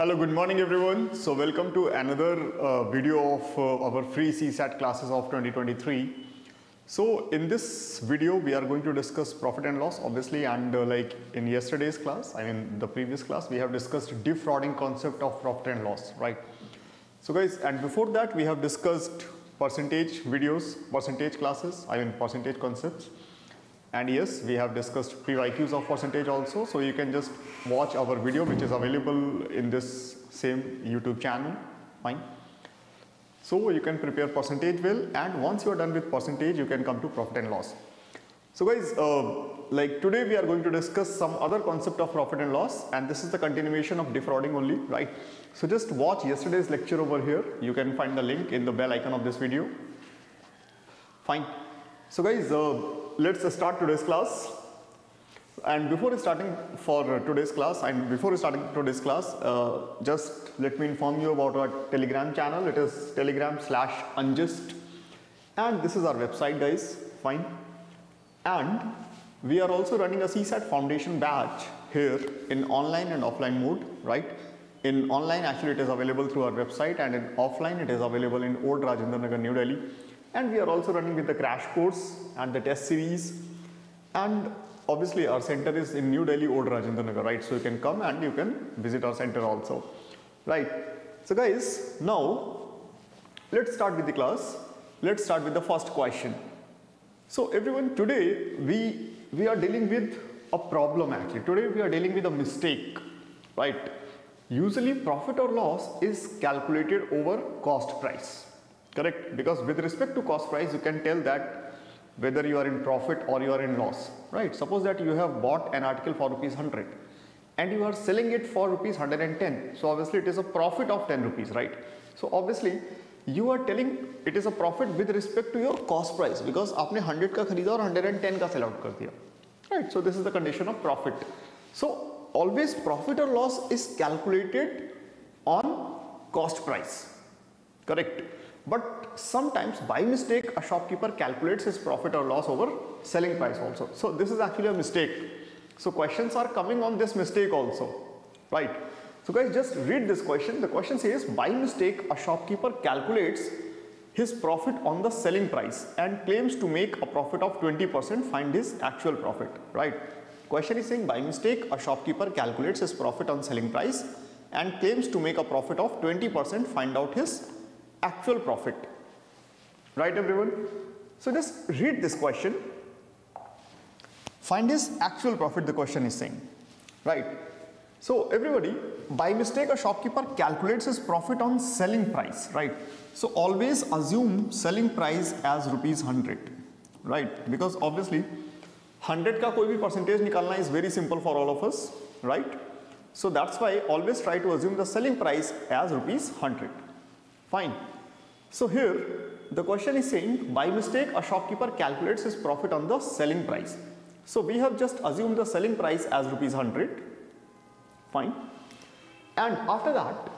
Hello, good morning everyone. So welcome to another uh, video of uh, our free CSAT classes of 2023. So in this video we are going to discuss profit and loss obviously and uh, like in yesterday's class, I mean the previous class we have discussed defrauding concept of profit and loss, right? So guys and before that we have discussed percentage videos, percentage classes, I mean percentage concepts and yes we have discussed pre-IQs of percentage also so you can just watch our video which is available in this same YouTube channel fine. So you can prepare percentage well and once you are done with percentage you can come to profit and loss. So guys uh, like today we are going to discuss some other concept of profit and loss and this is the continuation of defrauding only right. So just watch yesterday's lecture over here you can find the link in the bell icon of this video. Fine. So guys uh, let's start today's class. And before starting for today's class and before starting today's class uh, just let me inform you about our telegram channel. It is telegram slash unjust. And this is our website guys. Fine. And we are also running a csat foundation batch here in online and offline mode right? In online actually it is available through our website and in offline it is available in old rajendra nagar new delhi and we are also running with the crash course and the test series. And obviously our center is in New Delhi Old Rajendra Nagar right? So you can come and you can visit our center also right? So guys now let's start with the class. Let's start with the first question. So everyone today we we are dealing with a problem actually. Today we are dealing with a mistake right? Usually profit or loss is calculated over cost price correct because with respect to cost price you can tell that whether you are in profit or you are in loss right suppose that you have bought an article for rupees 100 and you are selling it for rupees 110 so obviously it is a profit of 10 rupees right so obviously you are telling it is a profit with respect to your cost price because आपने 100 का खरीदा और 110 का sell out कर दिया right so this is the condition of profit so always profit or loss is calculated on cost price correct But sometimes by mistake a shopkeeper calculates his profit or loss over selling price also. So this is actually a mistake. So questions are coming on this mistake also, right? So guys just read this question. The question says by mistake a shopkeeper calculates his profit on the selling price and claims to make a profit of 20% find his actual profit, right? Question is saying by mistake a shopkeeper calculates his profit on selling price and claims to make a profit of 20% find out his actual profit right everyone so just read this question find his actual profit the question is saying right so everybody by mistake a shopkeeper calculates his profit on selling price right so always assume selling price as rupees 100 right because obviously 100 का कोई भी percentage निकालना is very simple for all of us right so that's why always try to assume the selling price as rupees 100 Fine. So here the question is saying by mistake a shopkeeper calculates his profit on the selling price. So we have just assumed the selling price as rupees 100. Fine. And after that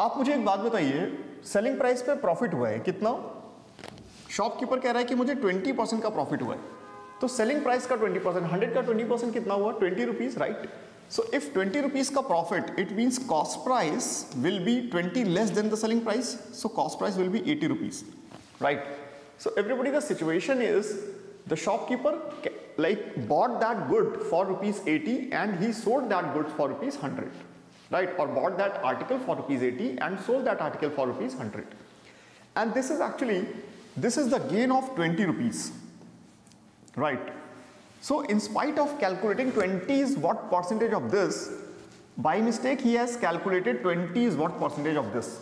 आप मुझे एक बात बताइए selling price पे profit हुआ है कितना shopkeeper कह रहा है कि मुझे 20 परसेंट का प्रॉफिट हुआ है तो सेलिंग प्राइस का 20 परसेंट हंड्रेड का 20 परसेंट कितना हुआ 20 rupees right So if 20 rupees ka profit, it means cost price will be 20 less than the selling price. So cost price will be 80 rupees, right? So everybody, the situation is the shopkeeper like bought that good for rupees 80 and he sold that good for rupees 100, right? Or bought that article for rupees 80 and sold that article for rupees 100. And this is actually, this is the gain of 20 rupees, right? So in spite of calculating 20 is what percentage of this, by mistake he has calculated 20 is what percentage of this,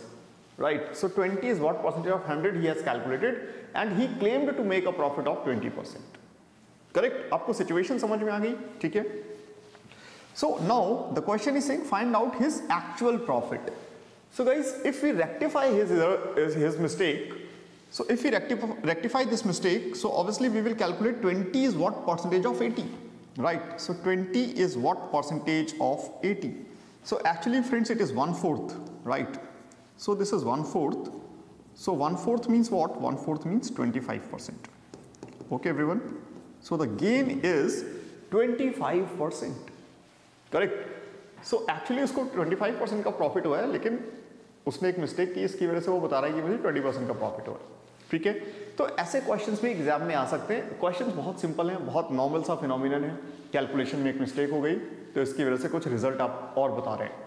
right? So 20 is what percentage of 100 he has calculated and he claimed to make a profit of 20%. Correct? आपको situation समझ में आ गई ठीक है So now the question is saying find out his actual profit. So guys if we rectify his, his mistake so if we rectify, rectify this mistake, so obviously we will calculate 20 is what percentage of 80, right? So 20 is what percentage of 80. So actually friends it is one fourth, right? So this is one fourth. So one fourth means what? One fourth means 25%. Okay everyone? So the gain is 25%, correct? So so, actually उसको 25 percent का profit हुआ है लेकिन उसने एक mistake की इसकी वजह से वो बता रहा है कि मुझे 20 परसेंट का प्रॉफिट हुआ है। ठीक है? तो ऐसे क्वेश्चंस भी एग्ज़ाम में आ सकते हैं। क्वेश्चंस बहुत सिंपल हैं, बहुत नॉर्मल सा फिनोमिनन है। कैलकुलेशन में एक मिस्टेक हो गई तो इसकी वजह से कुछ रिज़ल्ट आप और बता रहे हैं।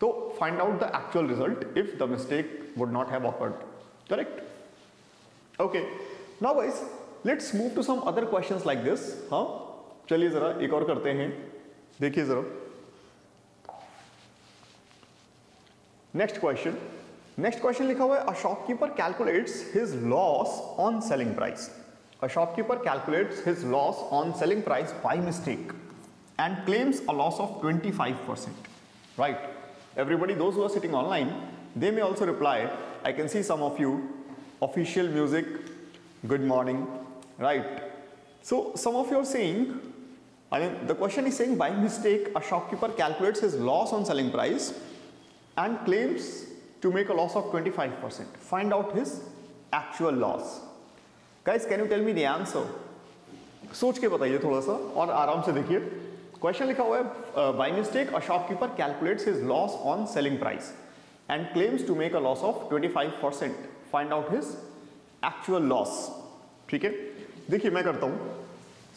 तो find out the actual result if the mistake would not have occurred correct okay now guys let's move to some other questions like this हाँ? चलिए जरा एक और करते हैं। देखिए जरा। नेक्स्ट क्वेश्चन नेक्स्ट क्वेश्चन लिखा हुआ है a shopkeeper calculates his loss on selling price a shopkeeper calculates his loss on selling price by mistake and claims a loss of 25% right everybody those who are sitting online they may also reply i can see some of you official music good morning right so some of you are saying i mean the question is saying by mistake a shopkeeper calculates his loss on selling price and claims to make a loss of 25%. Find out his actual loss. Guys, can you tell me the answer? सोच के बताइए थोड़ा सा और आराम से देखिए। Question लिखा हुआ है by mistake a shopkeeper calculates his loss on selling price and claims to make a loss of 25 percent find out his actual loss ठीक है? देखिए मैं करता हूँ।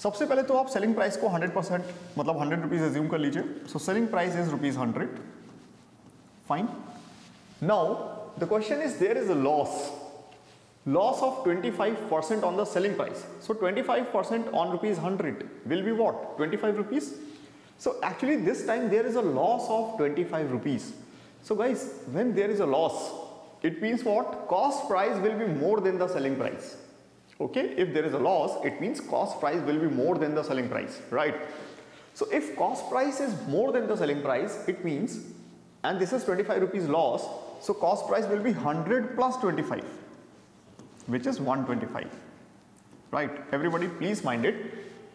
सबसे पहले तो आप सेलिंग प्राइस को 100 परसेंट मतलब 100 रुपीज़ एज्यूम कर लीजिए। So selling price is rupees hundred Fine. Now, the question is there is a loss. Loss of 25% on the selling price. So, 25% on rupees 100 will be what? 25 rupees. So, actually this time there is a loss of 25 rupees. So, guys, when there is a loss, it means what? Cost price will be more than the selling price. Okay, if there is a loss, it means cost price will be more than the selling price, right? So if cost price is more than the selling price, it means and this is 25 rupees loss, so cost price will be 100 plus 25 which is 125 right everybody please mind it.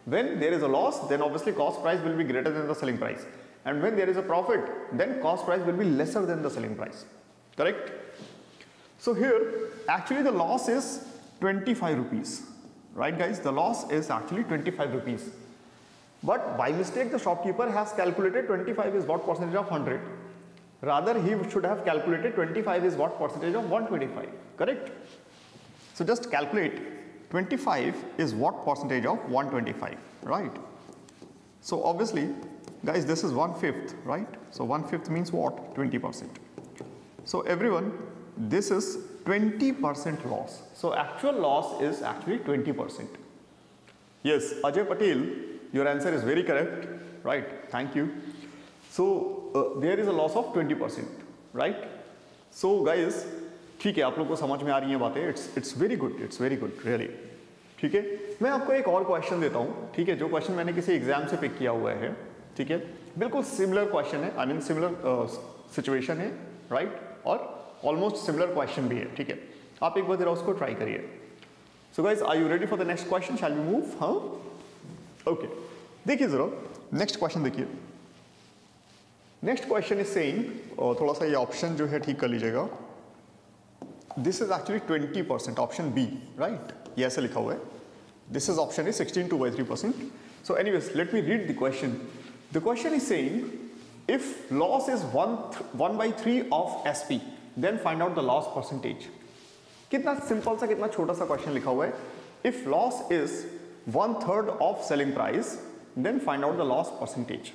When there is a loss then obviously cost price will be greater than the selling price. And when there is a profit then cost price will be lesser than the selling price. Correct? So here actually the loss is 25 rupees. Right guys? The loss is actually 25 rupees. But by mistake the shopkeeper has calculated 25 is what percentage of 100 Rather, he should have calculated 25 is what percentage of 125, correct? So just calculate 25 is what percentage of 125, right? So obviously, guys, this is 1 fifth, right? So 1 fifth means what? 20%. So everyone, this is 20% loss. So actual loss is actually 20%. Yes, Ajay Patel, your answer is very correct, right? Thank you. So there is a loss of 20 percent right so guys ठीक है, आप लोग को समझ में आ रही है बातें। It's it's very good it's very good really ठीक है? मैं आपको एक और क्वेश्चन देता हूँ, ठीक है? जो क्वेश्चन मैंने किसी एग्ज़ाम से पिक किया हुआ है, ठीक है? बिल्कुल सिमिलर क्वेश्चन है आई मीन सिमिलर सिचुएशन है राइट और ऑलमोस्ट सिमिलर क्वेश्चन भी है, ठीक है? आप एक बार जरा उसको ट्राई करिए। So guys are you ready for the next question shall you move हाँ ओके देखिए जरा नेक्स्ट क्वेश्चन देखिए। नेक्स्ट क्वेश्चन इज़ सेइंग थोड़ा सा ये ऑप्शन जो है ठीक कर लीजिएगा। This is actually twenty percent option B right ये ऐसे लिखा हुआ है। This is option is sixteen two by three percent so anyways let me read the question the question is saying if loss is 1 1 by 3 of SP then find out the loss percentage. कितना simple सा, कितना छोटा सा question लिखा हुआ है। If loss is one third of selling price then find out the loss percentage.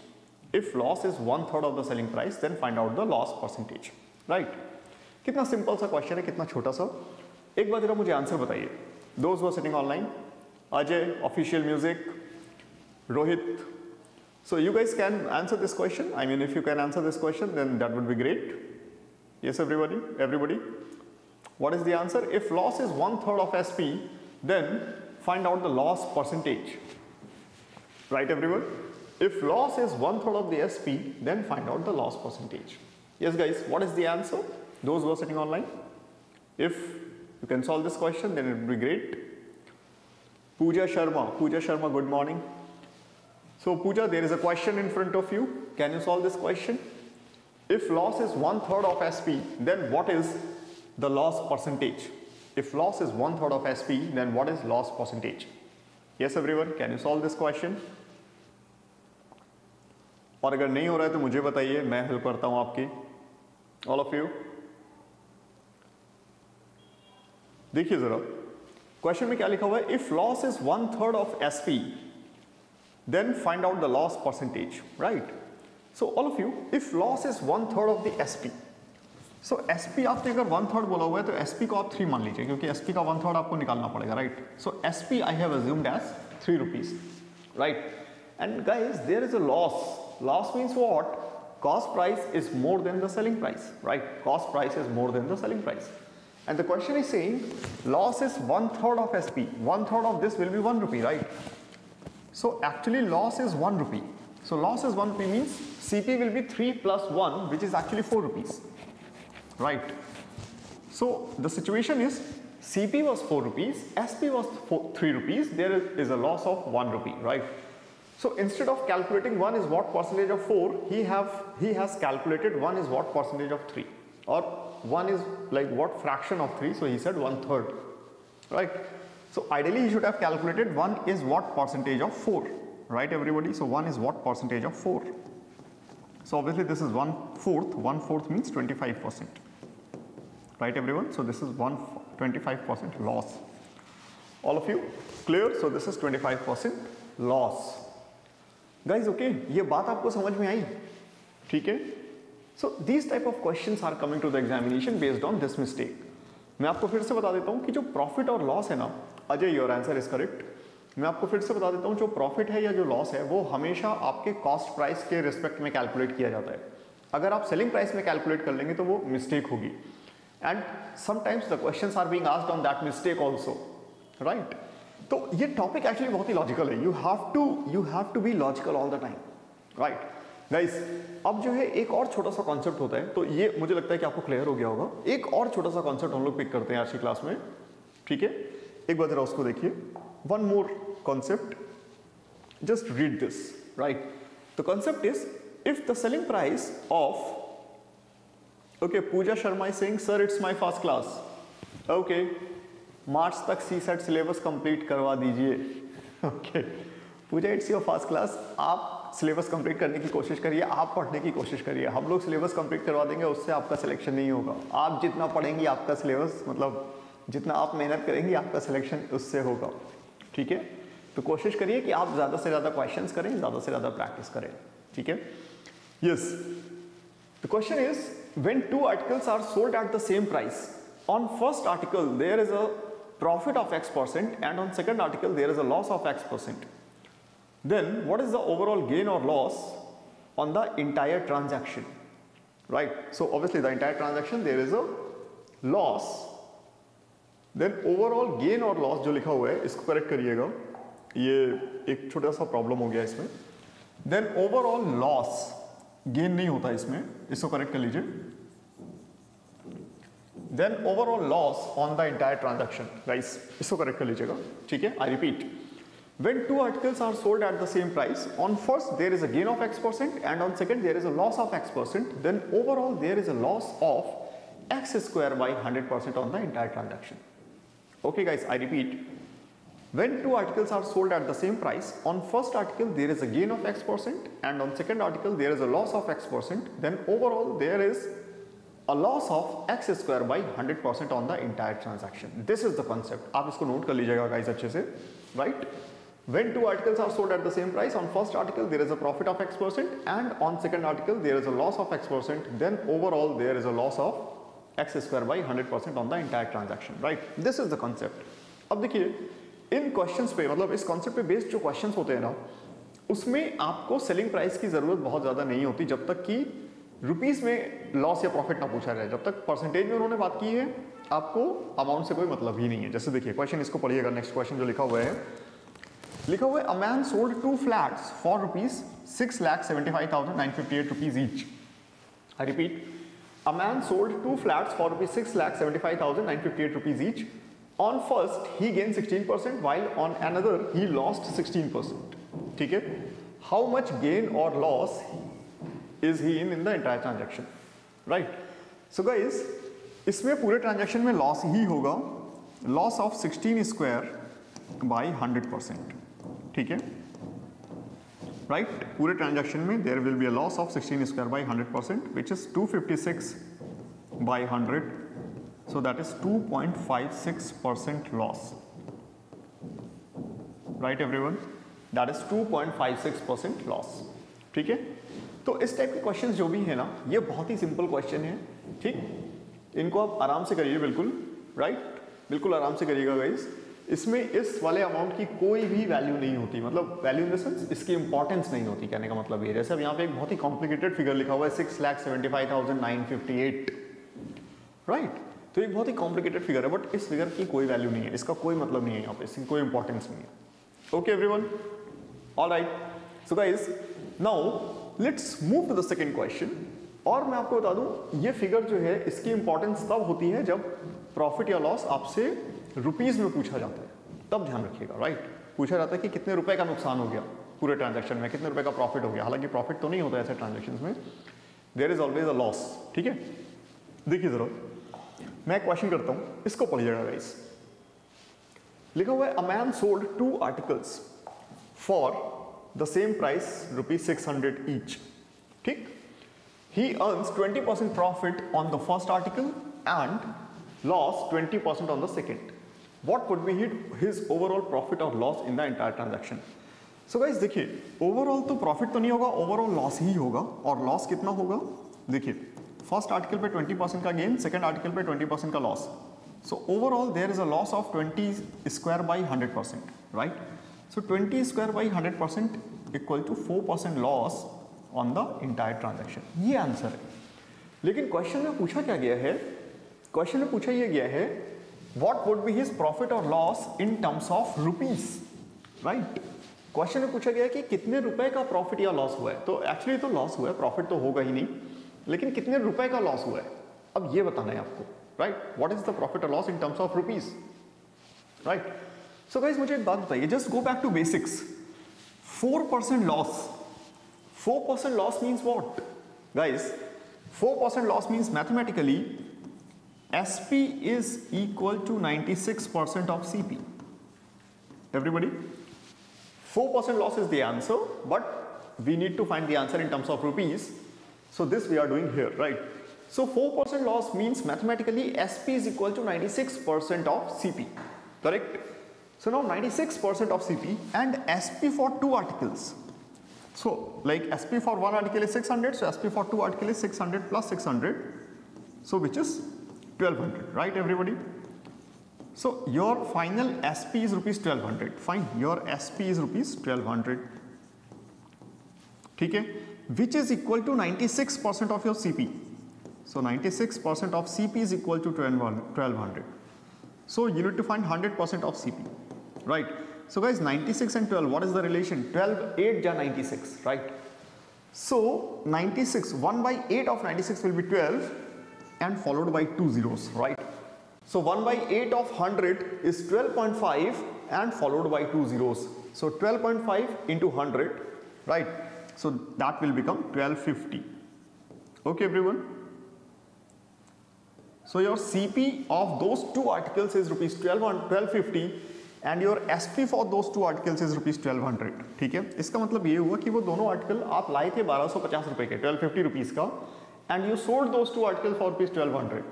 if loss is one third of the selling price then find out the loss percentage right कितना simple सा question है कितना छोटा सा एक बार जरा मुझे answer बताइए those were sitting online Ajay official music Rohit so you guys can answer this question i mean if you can answer this question then that would be great yes everybody everybody what is the answer if loss is one third of sp then find out the loss percentage right everyone If loss is one third of the SP, then find out the loss percentage. Yes guys, what is the answer? Those who are sitting online. If you can solve this question, then it would be great. Pooja Sharma. Pooja Sharma, good morning. So Pooja, there is a question in front of you. Can you solve this question? If loss is one third of SP, then what is the loss percentage? If loss is one third of SP, then what is loss percentage? Yes everyone, can you solve this question? और अगर नहीं हो रहा है तो मुझे बताइए, मैं हेल्प करता हूँ आपकी। ऑल ऑफ़ यू देखिए जरा क्वेश्चन में क्या लिखा हुआ है? If loss is one third of SP then find out the loss percentage right so all of you if loss is one third of the SP so SP आपने अगर one third बोला हुआ है तो एसपी को आप three मान लीजिए, क्योंकि एसपी का वन थर्ड आपको निकालना पड़ेगा right so SP I have assumed as three rupees right and guys there is a loss Loss means what? Cost price is more than the selling price, right? Cost price is more than the selling price. And the question is saying loss is one third of SP, one third of this will be 1 rupee, right? So actually loss is 1 rupee. So loss is 1 rupee means CP will be 3 plus 1 which is actually 4 rupees, right? So the situation is CP was 4 rupees, SP was four, 3 rupees, there is a loss of 1 rupee, right? So instead of calculating 1 is what percentage of 4 he have he has calculated 1 is what percentage of 3 or 1 is like what fraction of 3 so he said 1 third right? So ideally he should have calculated 1 is what percentage of 4 right everybody? So 1 is what percentage of 4 so obviously this is 1 fourth 1 fourth means 25 percent right everyone? So this is 1 25 percent loss. All of you clear? So this is 25 percent loss guys, okay, ये बात आपको समझ में आई? ठीक है? So these type of question are coming to the examination based on this mistake मैं आपको फिर से बता देता हूँ कि जो प्रॉफिट और लॉस है ना, Ajay your answer is correct मैं आपको फिर से बता देता हूँ, जो प्रॉफिट है या जो लॉस है, वो हमेशा आपके कॉस्ट प्राइस के रिस्पेक्ट में कैलकुलेट किया जाता है। अगर आप सेलिंग प्राइस में कैलकुलेट कर लेंगे तो वो मिस्टेक होगी। And sometimes the question are being asked on that mistake also right तो ये टॉपिक एक्चुअली बहुत ही लॉजिकल है. You have to you have to be logical all the time right guys अब जो है एक और छोटा सा कॉन्सेप्ट होता है. तो ये मुझे लगता है कि आपको क्लियर हो गया होगा. एक और छोटा सा कॉन्सेप्ट हम लोग पिक करते हैं आज की क्लास में. ठीक है? एक बार जरा उसको देखिए. One more concept just read this right the concept is if the selling price of okay Pooja Sharma saying sir it's my first class okay March तक सी सेट सिलेबस कंप्लीट करवा दीजिए। Okay Pooja it's your first class आप syllabus complete करने की कोशिश करिए। आप पढ़ने की कोशिश करिए। हम लोग सिलेबस कंप्लीट करवा देंगे, उससे आपका सिलेक्शन नहीं होगा। आप जितना पढ़ेंगे, आपका सिलेबस मतलब जितना आप मेहनत करेंगे, आपका सिलेक्शन उससे होगा। ठीक है? तो कोशिश करिए कि आप ज़्यादा से ज़्यादा क्वेश्चन करें, ज़्यादा से ज़्यादा प्रैक्टिस करें। ठीक है? Yes the question is when two articles are sold at the same price, on first article, there is a profit of x percent and on second article there is a loss of x percent then what is the overall gain or loss on the entire transaction right so obviously the entire transaction there is a loss then overall gain or loss जो लिखा हुआ है इसको correct करिएगा ये एक छोटा सा प्रॉब्लम हो गया इसमें देन ओवरऑल लॉस गेन नहीं होता इसमें इसको करेक्ट कर लीजिए then overall loss on the entire transaction guys इसको करेक्ट कर लीजिएगा ठीक है I repeat when two articles are sold at the same price on first there is a gain of x percent and on second there is a loss of x percent then overall there is a loss of x square by 100 percent on the entire transaction okay guys i repeat when two articles are sold at the same price on first article there is a gain of x percent and on second article there is a loss of x percent then overall there is a loss of x square by 100 percent on the entire transaction this is the concept आप इसको note कर लीजिएगा guys अच्छे से right when two articles are sold at the same price on first article there is a profit of x percent and on second article there is a loss of x percent then overall there is a loss of x square by 100 percent on the entire transaction right this is the concept अब देखिए इन questions पे मतलब इस concept पे based जो questions होते हैं ना उसमें आपको सेलिंग प्राइस की ज़रूरत बहुत ज़्यादा नहीं होती जब तक कि रुपीस में लॉस या प्रॉफिट ना पूछा जाए। जब तक परसेंटेज में उन्होंने बात की है, आपको अमाउंट से कोई मतलब ही नहीं है। जैसे देखिए क्वेश्चन इसको पढ़िएगा नेक्स्ट क्वेश्चन जो लिखा हुआ है। लिखा हुआ है a man sold two flats for rupees six lakh seventy five thousand nine fifty eight rupees each I repeat a man sold two flats for rupees six lakh seventy five thousand nine fifty eight rupees each on first, he gained 16% while on another, he lost 16% ठीक है? How much gain or loss is he in in the entire transaction right so guys इसमें पूरे transaction में loss ही होगा। Loss of 16 square by hundred percent ठीक है? Right right? पूरे ट्रांजेक्शन में there will be a loss of 16 square by hundred percent which is two fifty six by hundred so that is 2.56 percent loss right every one that is 2.56 percent loss ठीक है? तो इस type के questions जो भी है ना, ये बहुत ही सिंपल क्वेश्चन है, ठीक? इनको आप आराम से करिए बिल्कुल राइट बिल्कुल आराम से करिएगा गाइस इसमें इस वाले अमाउंट की कोई भी वैल्यू नहीं होती मतलब वैल्यू इन द सेंस इसकी इंपॉर्टेंस नहीं होती, कहने का मतलब ये। जैसे अब यहाँ पे एक बहुत ही कॉम्प्लिकेटेड फिगर लिखा हुआ है six lakh seventy five thousand nine fifty eight right तो एक बहुत ही कॉम्प्लिकेटेड फिगर है बट इस फिगर की कोई वैल्यू नहीं है। इसका कोई मतलब नहीं है यहाँ पे, इसकी कोई इंपॉर्टेंस नहीं है। Okay every one all right so guys now let's move to the second question और मैं आपको बता दूँ, ये फिगर जो है, इसकी इंपॉर्टेंस तब होती है जब प्रॉफिट या लॉस आपसे रुपीज़ में पूछा जाता है। तब ध्यान रखिएगा राइट पूछा जाता है कि कितने रुपए का नुकसान हो गया पूरे ट्रांजेक्शन में, कितने रुपए का प्रॉफिट हो गया। हालाँकि प्रॉफिट तो नहीं होता ऐसे ट्रांजेक्शन में। There is always a loss ठीक है? देखिए जरा मैं क्वेश्चन करता हूँ, इसको पढ़िएगा गाइस लिखा हुआ है a man sold two articles for the same price rupees six hundred each ठीक he earns 20% profit on the first article and loss 20% on the second. What would be his overall profit or loss in the entire transaction? So so guys देखिए overall तो profit तो नहीं होगा overall loss ही होगा। और loss कितना होगा? देखिए फ़र्स्ट आर्टिकल पे 20 परसेंट का गेन सेकंड आर्टिकल पे 20 परसेंट का loss so overall there is a loss of 20 square by 100 percent right so 20 square by 100 percent equal to 4 percent loss on the entire transaction ये आंसर है। लेकिन क्वेश्चन में पूछा क्या गया है? क्वेश्चन में पूछा यह गया है what would be his profit और loss in terms of rupees right question में पूछा गया कि कितने रुपए का प्रॉफिट या लॉस हुआ है? तो एक्चुअली तो लॉस हुआ है प्रॉफिट तो होगा ही नहीं, लेकिन कितने रुपए का लॉस हुआ है? अब ये बताना है आपको right what is the profit और loss in terms of rupees right so guys मुझे एक बात बताइए just go back to basics four percent loss 4% loss means what? Guys, 4% loss means mathematically SP is equal to 96% of CP. Everybody? 4% loss is the answer, but we need to find the answer in terms of rupees. So this we are doing here, right? So 4% loss means mathematically SP is equal to 96% of CP, correct? so now 96% of CP and SP for two articles. So like SP for one article is 600, so SP for two article is 600 plus 600, so which is 1200, right everybody? So your final SP is rupees 1200, fine, your SP is rupees 1200, okay? which is equal to 96% of your CP. So 96% of CP is equal to 1200. So you need to find 100% of CP, right? So guys 96 and 12 what is the relation? 12 8 ja 96 right. So 96 1 by 8 of 96 will be 12 and followed by two zeros. Right. So 1 by 8 of 100 is 12.5 and followed by two zeros. So 12.5 into 100 right. So that will become 1250 okay everyone. So your CP of those two articles is rupees 12 and 1250 and your S P for those two articles is rupees twelve hundred ठीक है? इसका मतलब ये हुआ कि वो दोनों article आप लाए थे बारह सौ पचास रुपए के ट्वेल्व फिफ्टी रुपीज़ का and you sold those two article for rupees twelve hundred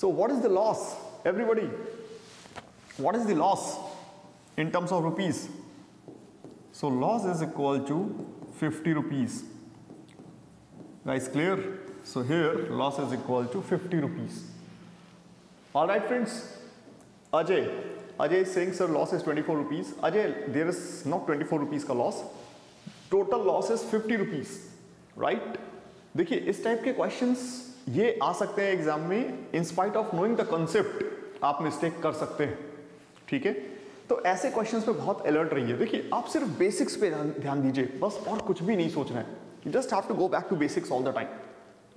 so what is the loss everybody what is the loss in terms of rupees? So loss is equal to 50 rupees. Guys, clear? So here, loss is equal to 50 rupees. All right, friends? Ajay Ajay is saying, sir, loss is 24 rupees. Ajay, there is not 24 rupees का loss. Total loss is 50 rupees, right? देखिए इस type के questions ये आ सकते हैं exam में in spite of knowing the concept आप mistake कर सकते हैं ठीक है तो ऐसे क्वेश्चंस पे बहुत अलर्ट रहिए देखिए आप सिर्फ़ बेसिक्स पे ध्यान दीजिए बस और कुछ भी नहीं सोचना है just have to go back to basics all the time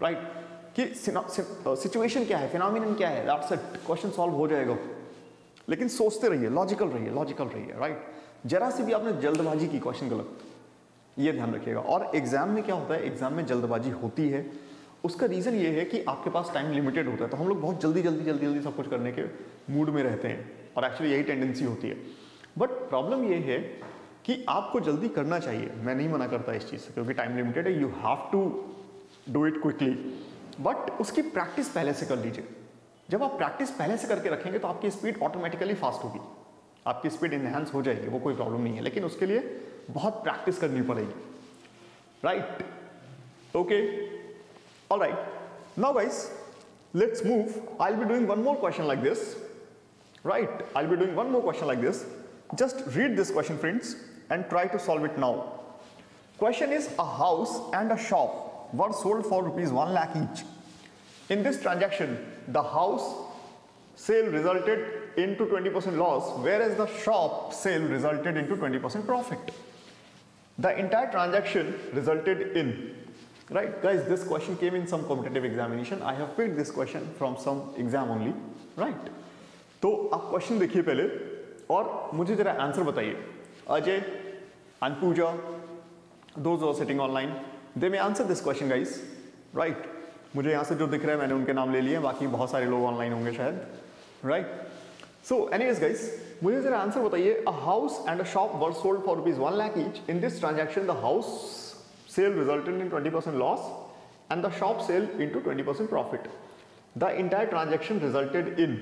right कि सिचुएशन क्या है फिनोमिनन क्या है दैट्स इट क्वेश्चन सॉल्व हो जाएगा लेकिन सोचते रहिए लॉजिकल रहिए लॉजिकल रहिए राइट जरा सी भी आपने जल्दबाजी की क्वेश्चन गलत। ये ध्यान रखिएगा। और एग्ज़ाम में क्या होता है? एग्ज़ाम में जल्दबाजी होती है। उसका रीज़न ये है कि आपके पास टाइम लिमिटेड होता है। तो हम लोग बहुत जल्दी जल्दी जल्दी जल्दी सब कुछ करने के मूड में रहते हैं। और एक्चुअली यही टेंडेंसी होती है। बट प्रॉब्लम ये है कि आपको जल्दी करना चाहिए। मैं नहीं मना करता इस चीज़ से, क्योंकि टाइम लिमिटेड है। You have to do it quickly but उसकी प्रैक्टिस पहले से कर लीजिए। जब आप प्रैक्टिस पहले से करके रखेंगे तो आपकी स्पीड ऑटोमेटिकली फास्ट होगी। आपकी स्पीड इनहेंस हो जाएगी वो कोई प्रॉब्लम नहीं है लेकिन उसके लिए बहुत प्रैक्टिस करनी पड़ेगी। Right okay all right now guys let's move I be doing one more question like this right I be doing one more question like this just read this question friends and try to solve it now. Question is a house and a shop were sold for rupees 1 lakh each. In this transaction, the house sale resulted into 20% loss whereas the shop sale resulted into 20% profit. The entire transaction resulted in right guys this question came in some competitive examination I have picked this question from some exam only right तो आप question देखिए पहले और मुझे जरा answer बताइए Ajay and Pooja, those who are sitting online, they may answer this question guys, right? मुझे यहाँ से जो दिख रहा है मैंने उनके नाम ले लिए बाकी बहुत सारे लोग ऑनलाइन होंगे शायद। राइट सो एनीवेज गाइस मुझे जरा आंसर बताइए। A house and a shop were sold for rupees one lakh each in this transaction the house sale resulted in 20% loss and the shop sale into 20% profit. The entire transaction resulted in,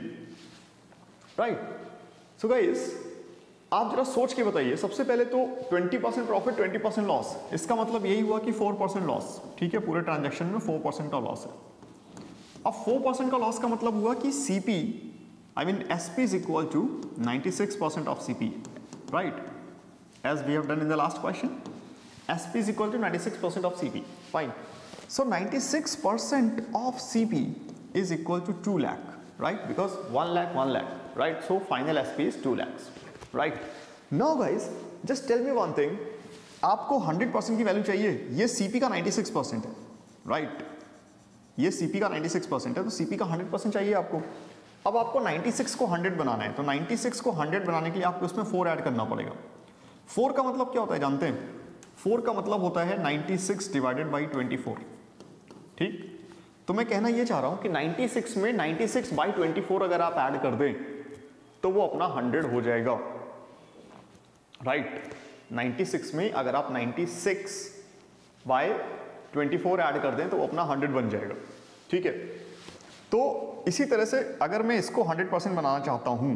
right? So guys, आप जरा सोच के बताइए, सबसे पहले तो 20 percent profit 20 percent loss इसका मतलब यही हुआ कि 4 परसेंट लॉस ठीक है, पूरे ट्रांजेक्शन में 4 परसेंट का लॉस है। अब 4 परसेंट का लॉस का मतलब हुआ कि CP I mean SP is equal to 96 percent of CP right as we have done in the last question SP is equal to 96 percent of CP fine so 96 percent of CP is equal to 2 lakh, right? Because 1 lakh 1 lakh, right? So, final SP is 2 lakhs. Right no guys just tell me one thing आपको 100 percent की value चाहिए। ये CP का 96 percent है। Right right? ये CP का 96 percent है तो सीपी का 100 परसेंट चाहिए आपको। अब आपको 96 को 100 बनाना है तो 96 को 100 बनाने के लिए आपको इसमें 4 ऐड करना पड़ेगा। 4 का मतलब क्या होता है, जानते हैं? 4 का मतलब होता है 96 डिवाइडेड बाई 24 ठीक? तो मैं कहना ये चाह रहा हूँ कि 96 में 96 बाई 24 अगर आप ऐड कर दें तो वो अपना 100 हो जाएगा। Right right. 96 में अगर आप 96 बाय 24 ऐड कर दें तो अपना 100 बन जाएगा। ठीक है? तो इसी तरह से अगर मैं इसको 100 परसेंट बनाना चाहता हूँ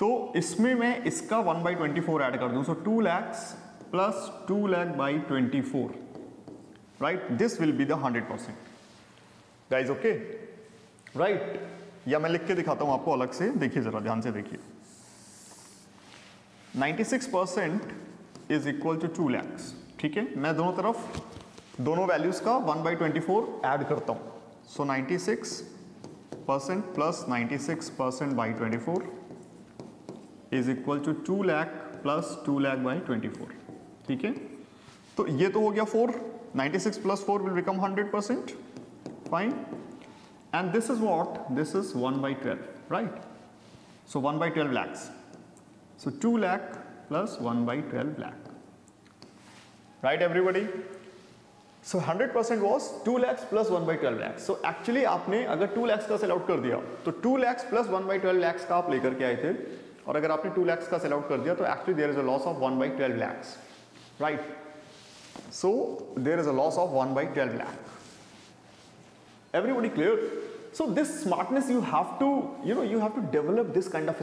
तो इसमें मैं इसका 1 बाई ट्वेंटी ऐड कर दूँ। So two lakhs plus two lakh by twenty right this will be the 100 percent guys okay right या मैं लिख के दिखाता हूँ आपको अलग से। देखिए जरा, ध्यान से देखिए। 96 percent is equal to two lakhs ठीक है? मैं दोनों तरफ़ दोनों वैल्यूज़ का 1 बाई ट्वेंटी ऐड करता हूँ। So so, 96 percent plus 96 percent by twenty four is equal to two lakh plus two lakh by twenty four ठीक है? तो ये तो हो गया four 96 plus four will become 100 percent fine and this is what? This is 1 by 12 right? So 1 by 12 lakhs. so 2 lakh plus 1 by 12 lakh right everybody so 100% was 2 lakhs plus 1 by 12 lakhs so actually आपने अगर 2 lakhs का sell out कर दिया तो 2 lakhs plus 1 by 12 lakhs का आप लेकर के आए थे और अगर आपने 2 lakhs का सेल आउट कर दिया तो actually there is a loss of 1 by 12 lakhs right so there is a loss of 1 by 12 lakh everybody clear so this smartness you have to you know you have to develop this kind of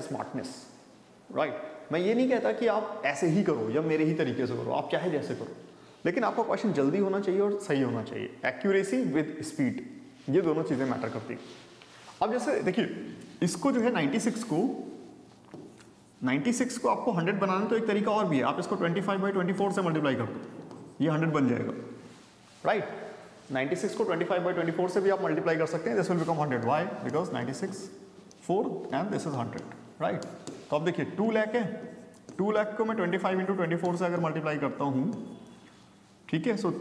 Smartness right. मैं ये नहीं कहता कि आप ऐसे ही करो या मेरे ही तरीके से करो, आप चाहे जैसे करो। लेकिन आपका क्वेश्चन जल्दी होना चाहिए और सही होना चाहिए। एक्यूरेसी विद स्पीड ये दोनों चीज़ें मैटर करती हैं। अब जैसे देखिए, इसको जो है 96 को 96 को आपको 100 बनाना तो एक तरीका और भी है। आप इसको 25 फाइव बाई ट्वेंटी से मल्टीप्लाई कर दो। ये 100 बन जाएगा। Right right? 96 को 25 बाई 24 से भी आप मल्टीप्लाई कर सकते हैं। This will become 100 why because 96 4 and this is 100 right तो अब देखिए 2 लाख है। 2 लाख को मैं 25 फाइव इंटू ट्वेंटी फोर से अगर मल्टीप्लाई करता हूँ, ठीक है? So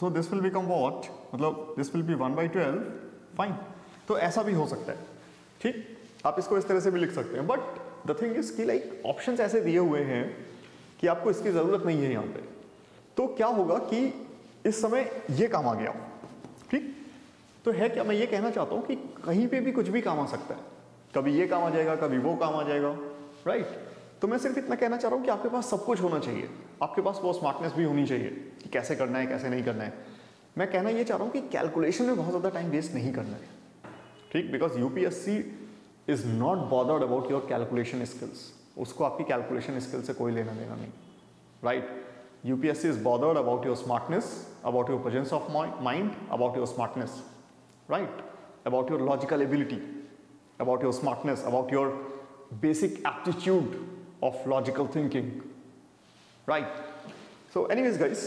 so this will become what मतलब this will be one by twelve fine तो ऐसा भी हो सकता है, ठीक? आप इसको इस तरह से भी लिख सकते हैं। बट द थिंग इज़ कि लाइक ऑप्शन ऐसे दिए हुए हैं कि आपको इसकी ज़रूरत नहीं है यहाँ पे। तो क्या होगा कि इस समय ये काम आ गया, ठीक? तो है क्या? मैं ये कहना चाहता हूँ कि कहीं पे भी कुछ भी काम आ सकता है। कभी ये काम आ जाएगा कभी वो काम आ जाएगा। राइट तो मैं सिर्फ़ इतना कहना चाह रहा हूँ कि आपके पास सब कुछ होना चाहिए। आपके पास वो स्मार्टनेस भी होनी चाहिए कि कैसे करना है कैसे नहीं करना है। मैं कहना ये चाह रहा हूँ कि कैलकुलेशन में बहुत ज़्यादा टाइम वेस्ट नहीं करना है। ठीक? Because UPSC is not bothered about your calculation skills उसको आपकी कैलकुलेशन स्किल से कोई लेना देना नहीं। Right UPSC is bothered about your smartness about your presence of mind about your smartness right about your logical ability about your smartness about your basic aptitude of logical thinking. Right? So anyways, guys,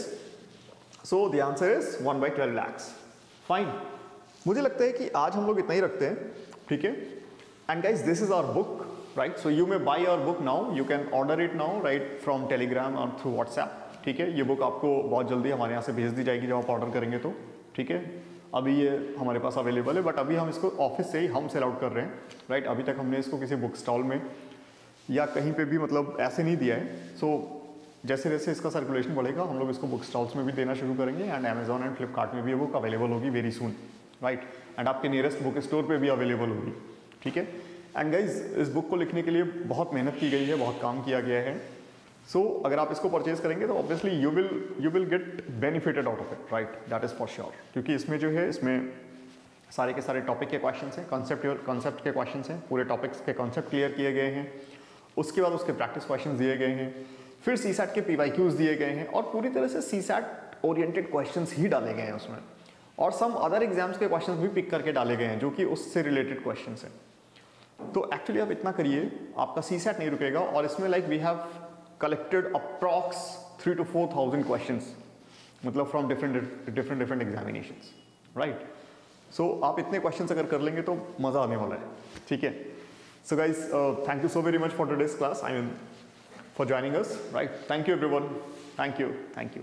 so the answer is 1 by 12 lakhs. Fine. मुझे लगता है कि आज हम लोग इतना ही रखते हैं, ठीक है? And guys this is our book right so you may buy our book now you can order it now right from Telegram और थ्रू व्हाट्सएप ठीक है? ये बुक आपको बहुत जल्दी हमारे यहाँ से भेज दी जाएगी जब आप ऑर्डर करेंगे तो ठीक है? अभी ये हमारे पास अवेलेबल है बट अभी हम इसको ऑफ़िस से ही हम सेल आउट कर रहे हैं राइट अभी तक हमने इसको किसी बुक स्टॉल में या कहीं पे भी मतलब ऐसे नहीं दिया है। सो so, जैसे जैसे इसका सर्कुलेशन बढ़ेगा हम लोग इसको बुक स्टॉल्स में भी देना शुरू करेंगे एंड अमेजोन एंड फ्लिपकार्ट में भी बुक अवेलेबल होगी वेरी सुन राइट एंड आपके नियरेस्ट बुक स्टोर पर भी अवेलेबल होगी ठीक है? एंड गाइज़ इस बुक को लिखने के लिए बहुत मेहनत की गई है बहुत काम किया गया है। सो so, अगर आप इसको परचेज करेंगे तो obviously you will you will get benefited out of it right that is for sure क्योंकि इसमें जो है इसमें सारे के सारे टॉपिक के क्वेश्चन हैं कॉन्सेप्ट कॉन्सेप्ट के क्वेश्चन हैं पूरे टॉपिक्स के कॉन्सेप्ट क्लियर किए गए हैं। उसके बाद उसके प्रैक्टिस क्वेश्चन दिए गए हैं। फिर सी के पी दिए गए हैं और पूरी तरह से सी सैट ओरिएंटेड क्वेश्चन ही डाले गए हैं उसमें। और सम अदर एग्ज़ाम्स के क्वेश्चन भी पिक करके डाले गए हैं जो कि उससे रिलेटेड क्वेश्चन हैं। तो एक्चुअली आप इतना करिए आपका सी नहीं रुकेगा और इसमें like we have collected approx 3 to 4000 questions मतलब from different different different examination right so आप इतने क्वेश्चन अगर कर लेंगे तो मज़ा आने वाला है, ठीक है? So guys thank you so very much for today's class I mean for joining us right thank you everyone thank you thank you